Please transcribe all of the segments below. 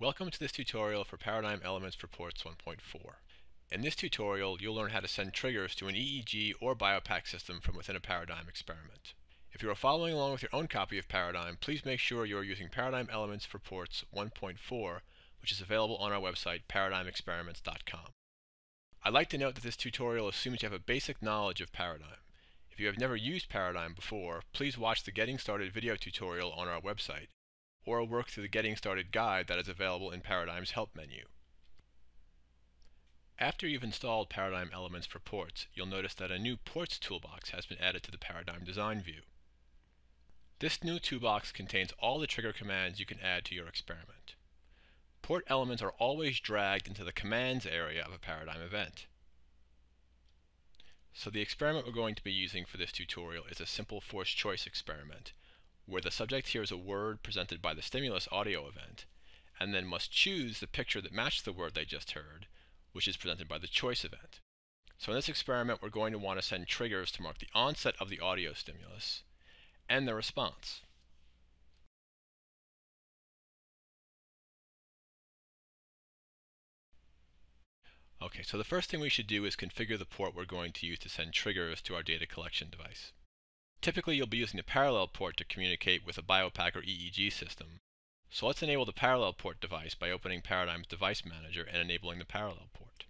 Welcome to this tutorial for Paradigm Elements for Ports 1.4. In this tutorial, you'll learn how to send triggers to an EEG or BioPAC system from within a Paradigm experiment. If you are following along with your own copy of Paradigm, please make sure you are using Paradigm Elements for Ports 1.4, which is available on our website, paradigmexperiments.com. I'd like to note that this tutorial assumes you have a basic knowledge of Paradigm. If you have never used Paradigm before, please watch the Getting Started video tutorial on our website, or work through the Getting Started guide that is available in Paradigm's Help menu. After you've installed Paradigm Elements for Ports, you'll notice that a new Ports toolbox has been added to the Paradigm design view. This new toolbox contains all the trigger commands you can add to your experiment. Port elements are always dragged into the commands area of a Paradigm event. So the experiment we're going to be using for this tutorial is a simple force choice experiment, where the subject hears a word presented by the stimulus audio event, and then must choose the picture that matches the word they just heard, which is presented by the choice event. So in this experiment, we're going to want to send triggers to mark the onset of the audio stimulus and the response. Okay, so the first thing we should do is configure the port we're going to use to send triggers to our data collection device. Typically, you'll be using the parallel port to communicate with a BioPAC or EEG system. So let's enable the parallel port device by opening Paradigm's Device Manager and enabling the parallel port.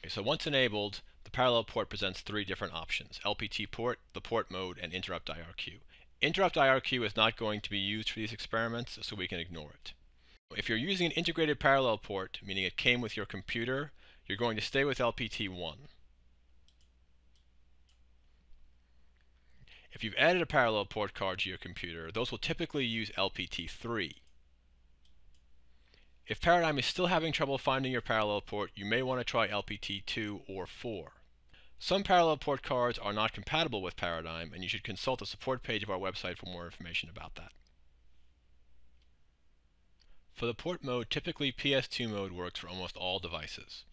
Okay, so once enabled, the parallel port presents three different options, LPT port, the port mode, and interrupt IRQ. Interrupt IRQ is not going to be used for these experiments, so we can ignore it. If you're using an integrated parallel port, meaning it came with your computer, you're going to stay with LPT1. If you've added a parallel port card to your computer, those will typically use LPT3. If Paradigm is still having trouble finding your parallel port, you may want to try LPT2 or 4. Some parallel port cards are not compatible with Paradigm, and you should consult the support page of our website for more information about that. For the port mode, typically PS2 mode works for almost all devices.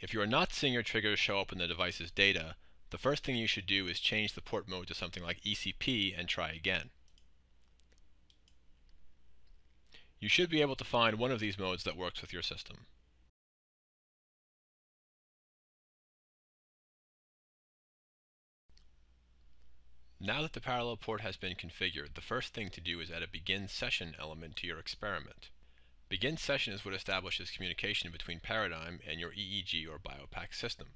If you are not seeing your triggers show up in the device's data, the first thing you should do is change the port mode to something like ECP and try again. You should be able to find one of these modes that works with your system. Now that the parallel port has been configured, the first thing to do is add a begin session element to your experiment. Begin session is what establishes communication between Paradigm and your EEG or BioPAC system.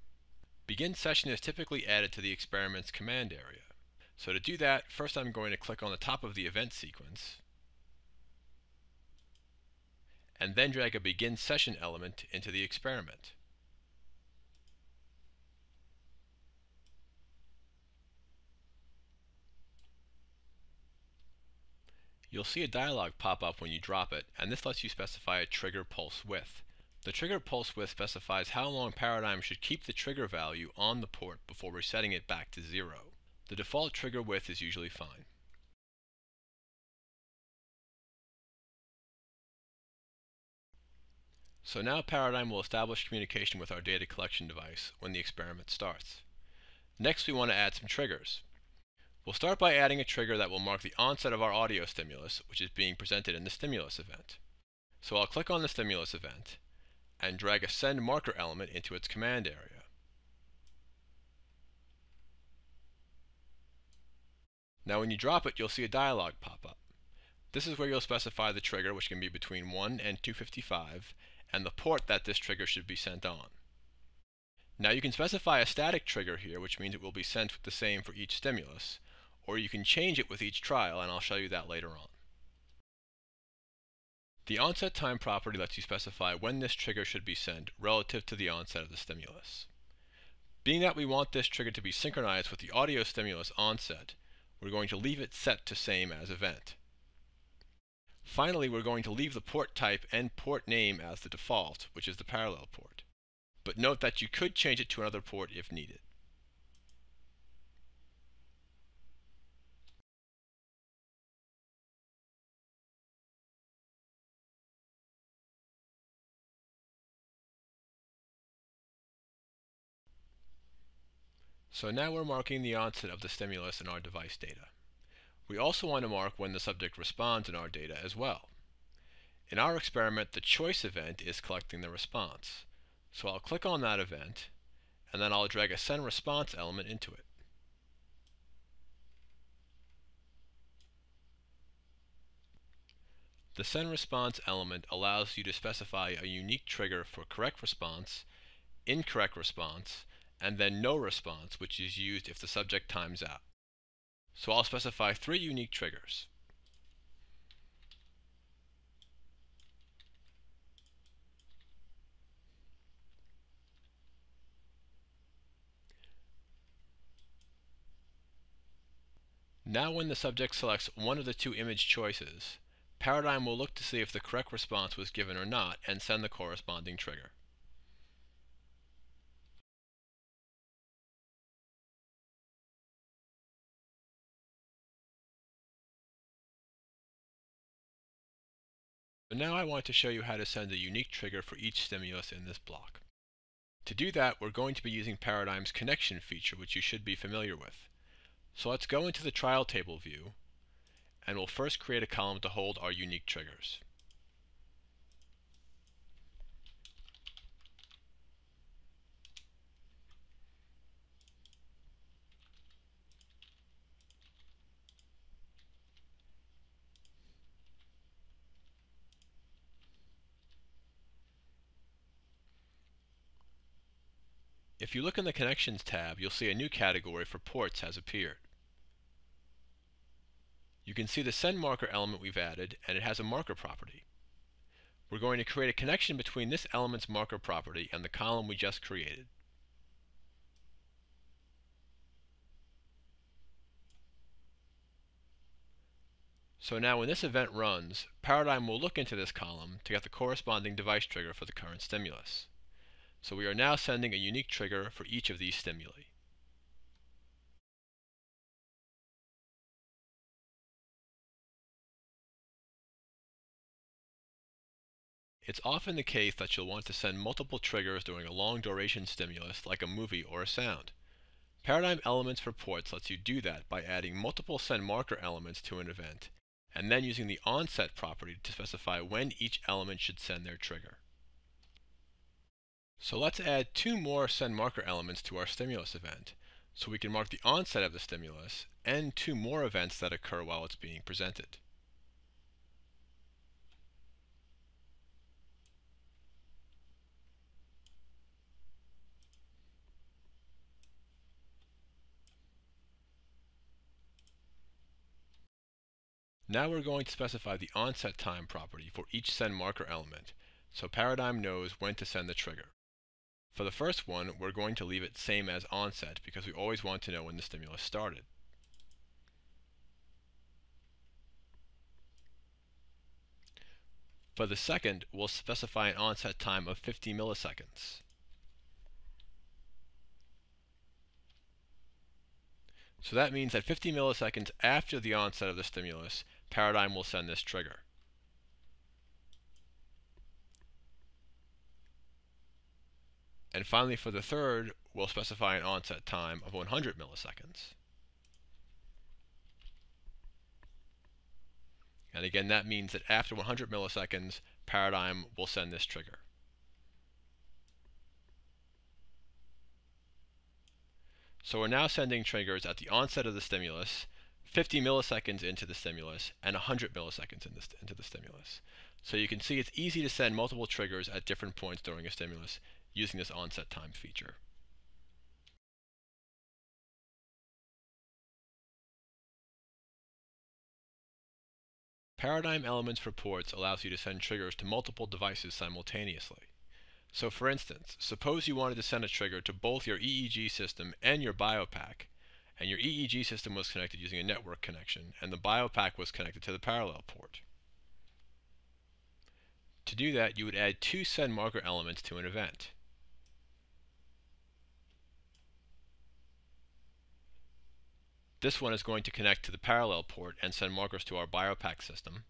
Begin session is typically added to the experiment's command area. So to do that, first I'm going to click on the top of the event sequence, and then drag a begin session element into the experiment. You'll see a dialog pop up when you drop it, and this lets you specify a trigger pulse width. The trigger pulse width specifies how long Paradigm should keep the trigger value on the port before resetting it back to zero. The default trigger width is usually fine. So now Paradigm will establish communication with our data collection device when the experiment starts. Next we want to add some triggers. We'll start by adding a trigger that will mark the onset of our audio stimulus, which is being presented in the stimulus event. So I'll click on the stimulus event and drag a send marker element into its command area. Now when you drop it, you'll see a dialog pop up. This is where you'll specify the trigger, which can be between 1 and 255, and the port that this trigger should be sent on. Now you can specify a static trigger here, which means it will be sent the same for each stimulus, or you can change it with each trial, and I'll show you that later on. The onset time property lets you specify when this trigger should be sent relative to the onset of the stimulus. Being that we want this trigger to be synchronized with the audio stimulus onset, we're going to leave it set to same as event. Finally, we're going to leave the port type and port name as the default, which is the parallel port. But note that you could change it to another port if needed. So now we're marking the onset of the stimulus in our device data. We also want to mark when the subject responds in our data as well. In our experiment, the choice event is collecting the response. So I'll click on that event, and then I'll drag a send response element into it. The send response element allows you to specify a unique trigger for correct response, incorrect response, and then no response, which is used if the subject times out. So I'll specify three unique triggers. Now when the subject selects one of the two image choices, Paradigm will look to see if the correct response was given or not and send the corresponding trigger. But now I want to show you how to send a unique trigger for each stimulus in this block. To do that, we're going to be using Paradigm's connection feature, which you should be familiar with. So let's go into the trial table view and we'll first create a column to hold our unique triggers. If you look in the Connections tab, you'll see a new category for ports has appeared. You can see the send marker element we've added, and it has a marker property. We're going to create a connection between this element's marker property and the column we just created. So now when this event runs, Paradigm will look into this column to get the corresponding device trigger for the current stimulus. So we are now sending a unique trigger for each of these stimuli. It's often the case that you'll want to send multiple triggers during a long duration stimulus like a movie or a sound. Paradigm Elements for ports lets you do that by adding multiple send marker elements to an event, and then using the onset property to specify when each element should send their trigger. So let's add two more send marker elements to our stimulus event, so we can mark the onset of the stimulus and two more events that occur while it's being presented. Now we're going to specify the onset time property for each send marker element, so Paradigm knows when to send the trigger. For the first one, we're going to leave it same as onset because we always want to know when the stimulus started. For the second, we'll specify an onset time of 50 milliseconds. So that means that 50 milliseconds after the onset of the stimulus, Paradigm will send this trigger. And finally, for the third, we'll specify an onset time of 100 milliseconds. And again, that means that after 100 milliseconds, Paradigm will send this trigger. So we're now sending triggers at the onset of the stimulus 50 milliseconds into the stimulus and 100 milliseconds in into the stimulus. So you can see it's easy to send multiple triggers at different points during a stimulus using this onset time feature. Paradigm Elements for ports allows you to send triggers to multiple devices simultaneously. So for instance, suppose you wanted to send a trigger to both your EEG system and your BioPAC, and your EEG system was connected using a network connection, and the BioPAC was connected to the parallel port. To do that, you would add two send marker elements to an event. This one is going to connect to the parallel port and send markers to our BioPAC system.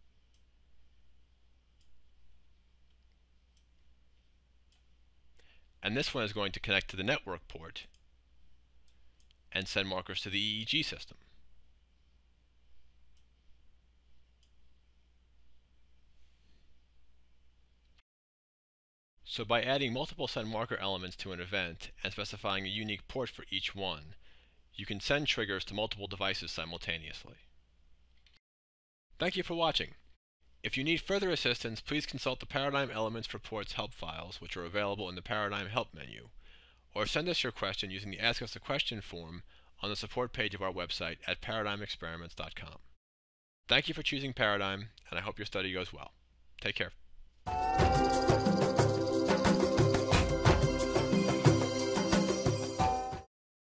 And this one is going to connect to the network port and send markers to the EEG system. So by adding multiple send marker elements to an event and specifying a unique port for each one, you can send triggers to multiple devices simultaneously. Thank you for watching. If you need further assistance, please consult the Paradigm Elements for Ports help files, which are available in the Paradigm Help menu, or send us your question using the Ask Us a Question form on the support page of our website at paradigmexperiments.com. Thank you for choosing Paradigm, and I hope your study goes well. Take care.